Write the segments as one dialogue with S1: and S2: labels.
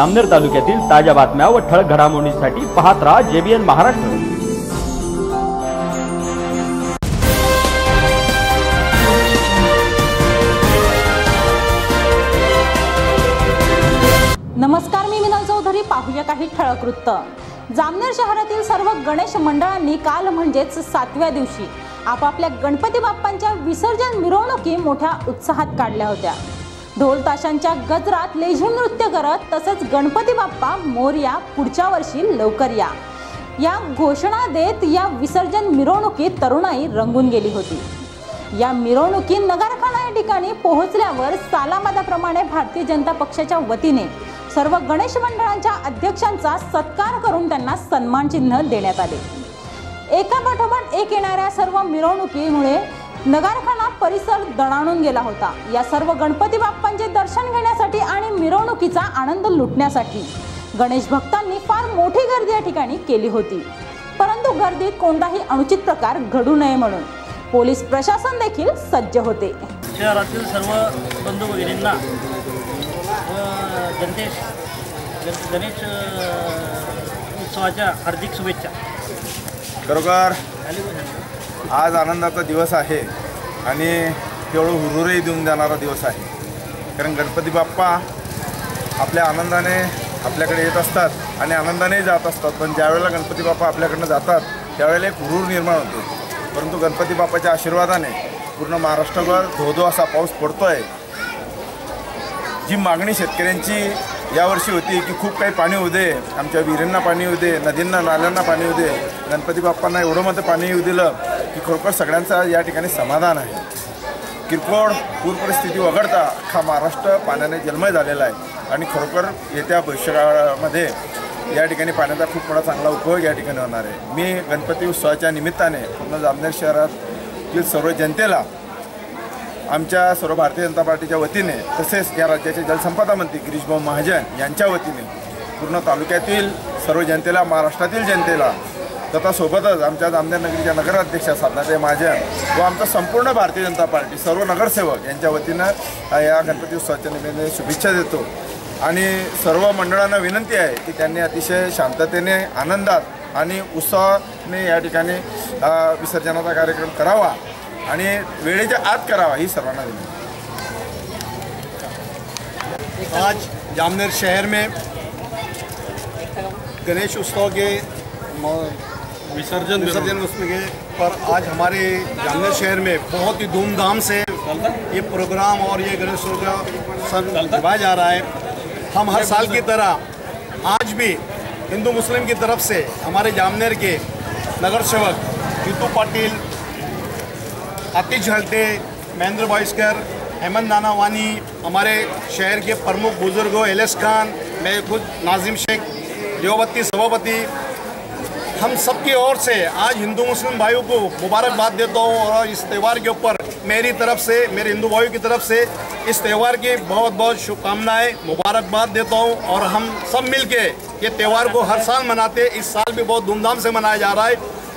S1: अमनेर तालुक्यातील ताज्या बातम्या व ठळक घडामोडींसाठी पाहत राहा जेबीएन महाराष्ट्र.
S2: नमस्कार मी मिनल चौधरी. पाहूया काही ठळक वृत्त. जामनेर शहरातील सर्व गणेश मंडळांनी काल म्हणजेच सातव्या दिवशी आपापल्या गणपती बाप्पांच्या विसर्जन मिरवणुकी मोठ्या उत्साहात काढल्या होत्या. ढोल ताशांच्या गजरात लेझिम नृत्य करत तसंच गणपती बाप्पा मोरया पुढच्या वर्षी लवकर या. या घोषणा देत या विसर्जन मिरवणुकीत तरुणाई रंगून गेली होती. या मिरवणुकीत नगरखाना या ठिकाणी पोहोचल्यावर सालामादाप्रमाणे भारतीय जनता पक्षाच्या वतीने सर्व गणेश मंडळांच्या अध्यक्षांचा सत्कार करून त्यांना सन्मान चिन्ह देण्यात आले. एका पाठोपाठ एक येणाऱ्या सर्व मिरवणुकीमुळे नगारखाना परिसर दणाणून गेला होता. या सर्व गणपती बाप्पांचे दर्शन घेण्यासाठी आणि मिरवणुकीचा आनंद लुटण्यासाठी. गणेश भक्तांनी फार मोठी गर्दी या ठिकाणी केली होती. परंतु गर्दीत कोणताही अनुचित प्रकार घडू नये म्हणून पोलीस प्रशासन देखील सज्ज होते.
S3: शहरातील सर्व बंधू भगिनींना गणेश अ, उत्सवाच्या हार्दिक शुभेच्छा.
S4: खरोखर? आज आनंदाचा दिवस आहे आणि तेवढं हुरहुरही देऊन जाणारा दिवस आहे. कारण गणपती बाप्पा आपल्या आनंदाने आपल्याकडे येत असतात आणि आनंदाने जात असतात. पण ज्यावेळेला गणपती बाप्पा आपल्याकडनं जातात त्यावेळेला एक हुरूर निर्माण होते. परंतु गणपती बाप्पाच्या आशीर्वादाने पूर्ण महाराष्ट्रभर धोधो असा पाऊस पडतो आहे जी मागणी शेतकऱ्यांची यावर्षी होती की खूप काही पाणी होऊ दे आमच्या विहिरींना पाणी येऊ दे नदींना नाल्यांना पाणी येऊ दे. गणपती बाप्पांना एवढं मतं पाणी येऊ दिलं की खरोखर सगळ्यांचा या ठिकाणी समाधान आहे. किरकोळ पूर परिस्थिती वगळता अख्खा महाराष्ट्र पाण्याने जन्मय झालेला आहे. आणि खरोखर येत्या भविष्यकाळामध्ये या ठिकाणी पाण्याचा खूप मोठा चांगला उपयोग या ठिकाणी होणार आहे. मी गणपती उत्सवाच्या निमित्ताने पूर्ण जामनेर शहरातील सर्व जनतेला आमच्या सर्व भारतीय जनता पार्टीच्या वतीने तसेच या राज्याचे जलसंपदा मंत्री गिरीशभाऊ महाजन यांच्या वतीने पूर्ण तालुक्यातील सर्व जनतेला महाराष्ट्रातील जनतेला तथा सोबतच आमच्या जामनेर नगरीच्या नगराध्यक्षा साधनाताई महाजन व आमचा संपूर्ण भारतीय जनता पार्टी सर्व नगरसेवक यांच्या वतीनं या गणपती उत्सवाच्या निमित्ताने शुभेच्छा देतो. आणि सर्व मंडळांना विनंती आहे की त्यांनी अतिशय शांततेने आनंदात आणि उत्साहाने या ठिकाणी विसर्जनाचा कार्यक्रम करावा आणि वेळेच्या आत करावा ही सर्वांना विनंती.
S5: आज जामनेर शहर में गणेश उत्सव के
S6: विसर्जन
S5: विसर्जन उत्सव के पर आज हमारे जामनेर शहर में बहुत ही धूमधाम से ये प्रोग्राम और ये गणेश उत्सव का सन निभाया जा रहा है। हम हर साल की तरह आज भी हिंदू मुस्लिम की तरफ़ से हमारे जामनेर के नगर सेवक जीतू पाटिल आतिश हल्टे महेंद्र बॉइस्कर हेमंत नानावानी हमारे शहर के प्रमुख बुज़ुर्गों एल एस खान मैं खुद नाजिम शेख देवबत्ती सभापति हम सबकी ओर से आज हिंदू मुस्लिम भाइयों को मुबारकबाद देता हूँ और इस त्यौहार के ऊपर मेरी तरफ़ से, मेरे हिंदू भाइयों की तरफ़ से इस त्यौहार की बहुत बहुत शुभकामनाएँ, मुबारकबाद देता हूँ और हम सब मिल के ये त्यौहार को हर साल मनाते इस साल भी बहुत धूमधाम से मनाया जा रहा है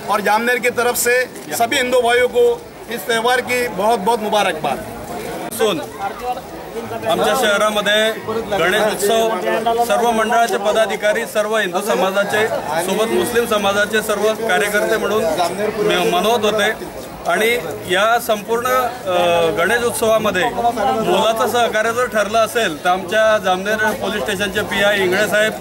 S5: और जामनेर की तरफ़ से सभी हिंदू भाइयों को इस त्यौहार की बहुत बहुत मुबारकबाद।
S6: असून आमच्या शहरामध्ये गणेश उत्सव सर्व मंडळाचे पदाधिकारी सर्व हिंदू समाजाचे सोबत मुस्लिम समाजाचे सर्व कार्यकर्ते म्हणून मनवत होते. आणि या संपूर्ण गणेश उत्सवामध्ये मोलाचं सहकार्य जर ठरलं असेल तर आमच्या जामनेर पोलीस स्टेशनचे P I Ingale Saheb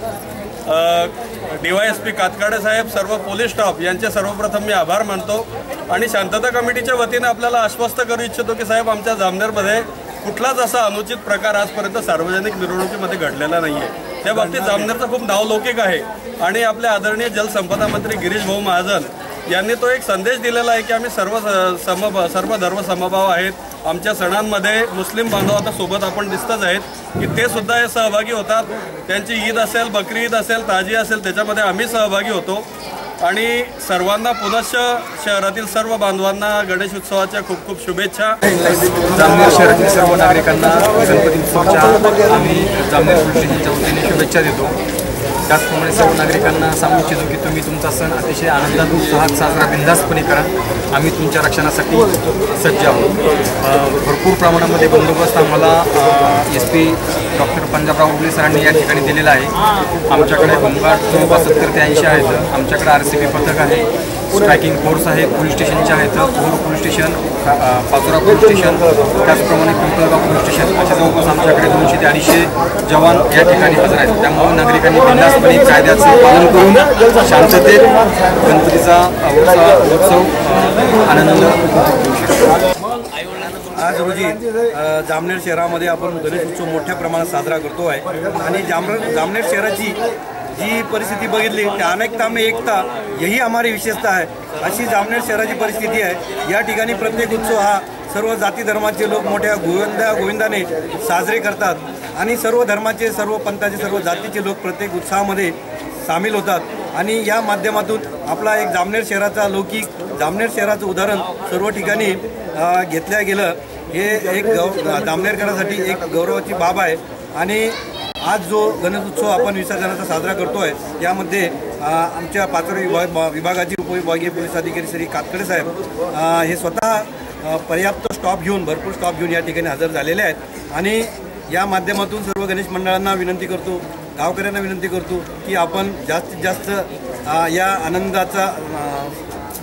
S6: D Y S P Katkade साहेब सर्व पोलीस स्टाफ यांचे सर्वप्रथम मी आभार मानतो आणि शांतता कमिटीच्या वतीने आपल्याला आश्वस्त करू इच्छितो की साहेब आमच्या जामनेरमध्ये कुठलाच असा अनुचित प्रकार आजपर्यंत सार्वजनिक मिरवणुकीमध्ये घडलेला नाही आहे त्या बाबतीत जामनेरचं खूप नावलौकिक आहे आणि आपले आदरणीय जलसंपदा मंत्री गिरीश भाऊ महाजन यांनी तो एक संदेश दिलेला आहे की आम्ही सर्व सम सर्व धर्म समभाव आहेत. आमच्या सणांमध्ये मुस्लिम बांधव आता सोबत आपण दिसतच आहेत की ते सुद्धा हे सहभागी होतात. त्यांची ईद असेल बकरी ईद असेल ताजी असेल त्याच्यामध्ये आम्ही सहभागी होतो. आणि सर्वांना पुनश्च शहरातील सर्व बांधवांना गणेश उत्सवाच्या खूप खूप शुभेच्छा.
S7: जामनेर शहरातील सर्व नागरिकांना गणपती उत्सवाच्या आम्ही जामनेर पोलीस वतीने शुभेच्छा देतो. त्याचप्रमाणे सर्व नागरिकांना सांगू इच्छितो की तुम्ही तुमचा सण अतिशय आनंदात उत्साहात साजरा बिंदासपणे करा. आम्ही तुमच्या रक्षणासाठी सज्ज आहोत. भरपूर प्रमाणामध्ये बंदोबस्त आम्हाला S P doctor Panjabrao Ugale सरांनी या ठिकाणी दिलेला आहे. आमच्याकडे होमगार्ड जवळपास सत्तर ते ऐंशी आहेत. आमच्याकडे आर सी पी पथक आहे. स्ट्रायकिंग फोर्स आहे. पोलीस स्टेशनच्या आहेत Bhor police station Pachora police station त्याचप्रमाणे पिंपळगाव पोलीस स्टेशन अशा जवळपास आमच्याकडे दोनशे ते अडीचशे जवान या ठिकाणी हजर आहेत. त्यामुळे नागरिकांनी बिंदासपणे कायद्याचं पालन करून शांततेत गणपतीचा उत्सव आनंद घेऊ शकतो.
S8: आज रोजी जामनेर शहरामध्ये आपण गणेश उत्सव मोठ्या प्रमाणात साजरा करतो आहे आणि जामनेर जामनेर शहराची जी परिस्थिती बघितली त्या अनेकता में एकता यही हमारी विशेषता आहे. अशी जामनेर शहराची परिस्थिती आहे. या ठिकाणी प्रत्येक उत्सव हा सर्व जाती धर्माचे लोक मोठ्या गोविंदा गोविंदाने साजरे करतात. आणि सर्व धर्माचे सर्व पंथाचे सर्व जातीचे लोक प्रत्येक उत्सवामध्ये सामील होतात. आणि या माध्यमातून आपला एक जामनेर शहराचा लौकिक जामनेर शहराचं उदाहरण सर्व ठिकाणी घेतल्या गेलं. हे एक गौ जामनेरकरांसाठी एक गौरवाची बाब आहे. आणि आज जो गणेश उत्सव आपण विसर्जनाचा साजरा करतो आहे यामध्ये आमच्या पाचोरा विभाग विभागाचे उपविभागीय पोलीस अधिकारी श्री कातकडे साहेब हे स्वतः पर्याप्त स्टॉप घेऊन भरपूर स्टॉप घेऊन या ठिकाणी हजर झालेले आहेत. आणि या माध्यमातून सर्व गणेश मंडळांना विनंती करतो गावकऱ्यांना विनंती करतो की आपण जास्तीत जास्त या आनंदाचा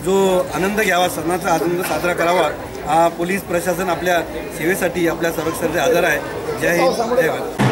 S8: जो आनंद घ्यावा सणाचा आनंद साजरा करावा पोलीस प्रशासन आपल्या सेवेसाठी आपल्या संरक्षणासाठी हजर आहे. जय हिंद जय Bharat.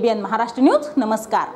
S2: ABN N Maharashtra news. नमस्कार.